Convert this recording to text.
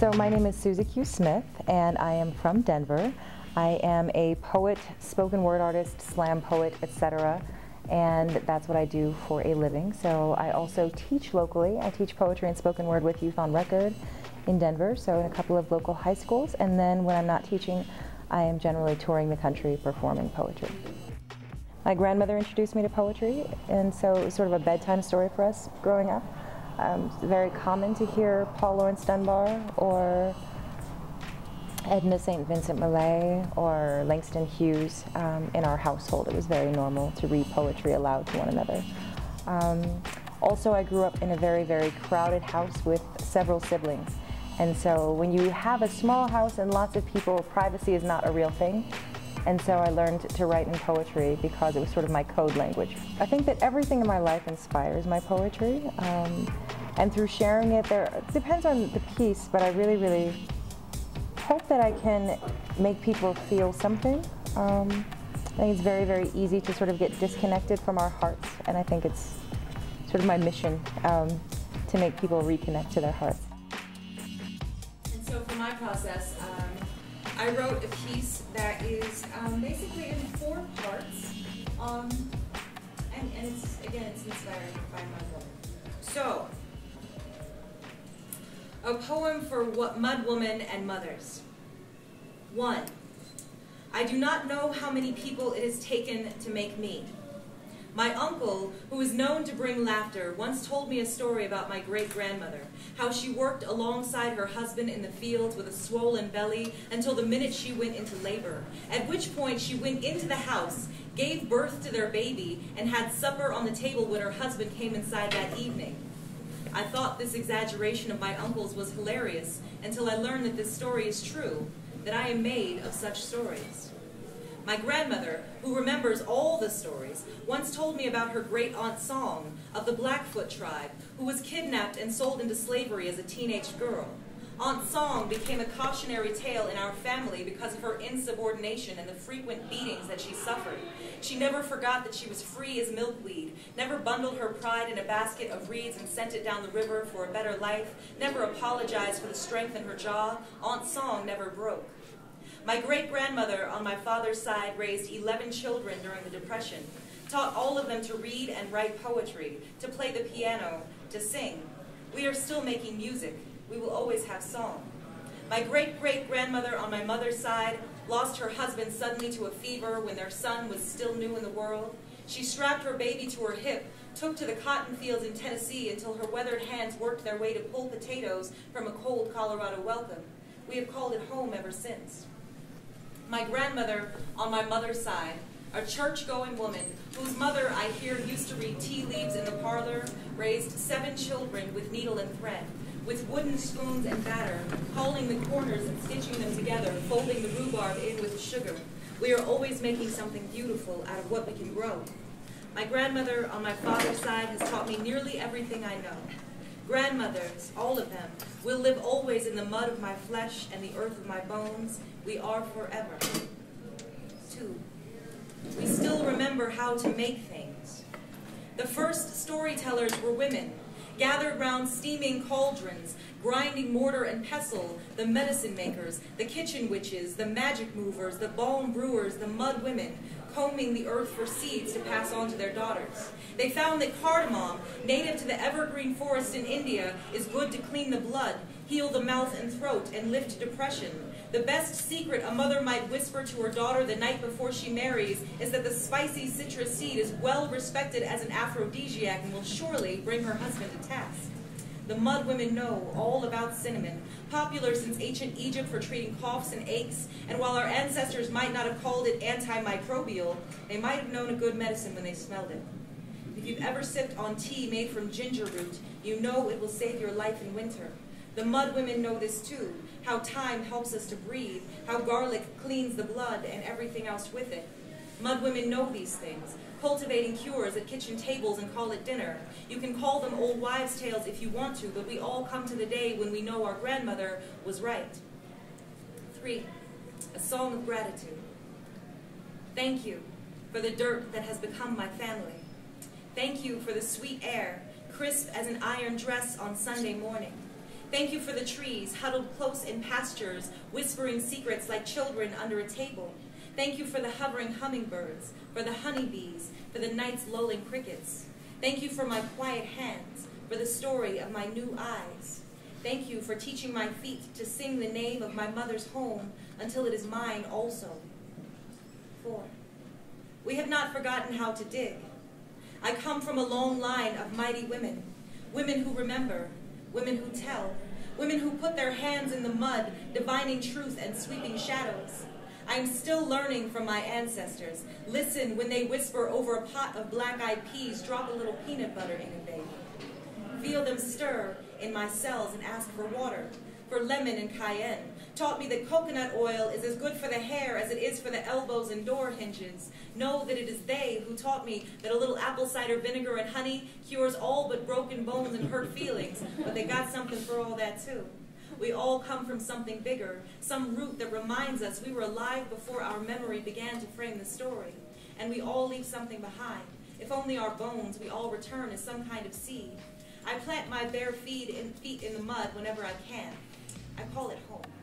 So my name is Suzi Q. Smith, and I am from Denver. I am a poet, spoken word artist, slam poet, etc. And that's what I do for a living. So I also teach locally. I teach poetry and spoken word with Youth on Record in Denver, so in a couple of local high schools. And then when I'm not teaching, I am generally touring the country performing poetry. My grandmother introduced me to poetry, and so it was sort of a bedtime story for us growing up. Um, it's very common to hear Paul Laurence Dunbar or Edna St. Vincent Millay or Langston Hughes um, in our household. It was very normal to read poetry aloud to one another. Um, also, I grew up in a very, very crowded house with several siblings. And so when you have a small house and lots of people, privacy is not a real thing. And so I learned to write in poetry because it was sort of my code language. I think that everything in my life inspires my poetry. Um, and through sharing it, there it depends on the piece, but I really, really hope that I can make people feel something. Um, I think it's very, very easy to sort of get disconnected from our hearts, and I think it's sort of my mission um, to make people reconnect to their hearts. And so for my process, I wrote a piece that is um, basically in four parts, um, and, and it's, again, it's inspired by my book. So, a poem for what mud woman and mothers. One, I do not know how many people it has taken to make me. My uncle, who is known to bring laughter, once told me a story about my great-grandmother, how she worked alongside her husband in the fields with a swollen belly until the minute she went into labor, at which point she went into the house, gave birth to their baby, and had supper on the table when her husband came inside that evening. I thought this exaggeration of my uncle's was hilarious until I learned that this story is true, that I am made of such stories. My grandmother, who remembers all the stories, once told me about her great aunt Song of the Blackfoot tribe, who was kidnapped and sold into slavery as a teenage girl. Aunt Song became a cautionary tale in our family because of her insubordination and the frequent beatings that she suffered. She never forgot that she was free as milkweed, never bundled her pride in a basket of reeds and sent it down the river for a better life, never apologized for the strength in her jaw. Aunt Song never broke. My great-grandmother on my father's side raised 11 children during the Depression, taught all of them to read and write poetry, to play the piano, to sing. We are still making music we will always have song. My great-great-grandmother on my mother's side lost her husband suddenly to a fever when their son was still new in the world. She strapped her baby to her hip, took to the cotton fields in Tennessee until her weathered hands worked their way to pull potatoes from a cold Colorado welcome. We have called it home ever since. My grandmother on my mother's side, a church-going woman whose mother I hear used to read tea leaves in the parlor, raised seven children with needle and thread with wooden spoons and batter, calling the corners and stitching them together, folding the rhubarb in with sugar. We are always making something beautiful out of what we can grow. My grandmother on my father's side has taught me nearly everything I know. Grandmothers, all of them, will live always in the mud of my flesh and the earth of my bones. We are forever. Two, we still remember how to make things. The first storytellers were women, gathered round steaming cauldrons, grinding mortar and pestle, the medicine makers, the kitchen witches, the magic movers, the balm brewers, the mud women, combing the earth for seeds to pass on to their daughters. They found that cardamom, native to the evergreen forest in India, is good to clean the blood, heal the mouth and throat, and lift depression. The best secret a mother might whisper to her daughter the night before she marries is that the spicy citrus seed is well respected as an aphrodisiac and will surely bring her husband to task. The mud women know all about cinnamon, popular since ancient Egypt for treating coughs and aches, and while our ancestors might not have called it antimicrobial, they might have known a good medicine when they smelled it. If you've ever sipped on tea made from ginger root, you know it will save your life in winter. The mud women know this too, how time helps us to breathe, how garlic cleans the blood and everything else with it. Mud women know these things, cultivating cures at kitchen tables and call it dinner. You can call them old wives' tales if you want to, but we all come to the day when we know our grandmother was right. Three, a song of gratitude. Thank you for the dirt that has become my family. Thank you for the sweet air, crisp as an iron dress on Sunday morning. Thank you for the trees, huddled close in pastures, whispering secrets like children under a table. Thank you for the hovering hummingbirds, for the honeybees, for the night's lulling crickets. Thank you for my quiet hands, for the story of my new eyes. Thank you for teaching my feet to sing the name of my mother's home until it is mine also. Four. We have not forgotten how to dig. I come from a long line of mighty women, women who remember, women who tell, women who put their hands in the mud, divining truth and sweeping shadows. I am still learning from my ancestors. Listen when they whisper over a pot of black-eyed peas, drop a little peanut butter in a baby. Feel them stir in my cells and ask for water, for lemon and cayenne. Taught me that coconut oil is as good for the hair as it is for the elbows and door hinges. Know that it is they who taught me that a little apple cider vinegar and honey cures all but broken bones and hurt feelings, but they got something for all that too. We all come from something bigger, some root that reminds us we were alive before our memory began to frame the story. And we all leave something behind. If only our bones, we all return as some kind of seed. I plant my bare feet in, feet in the mud whenever I can. I call it home.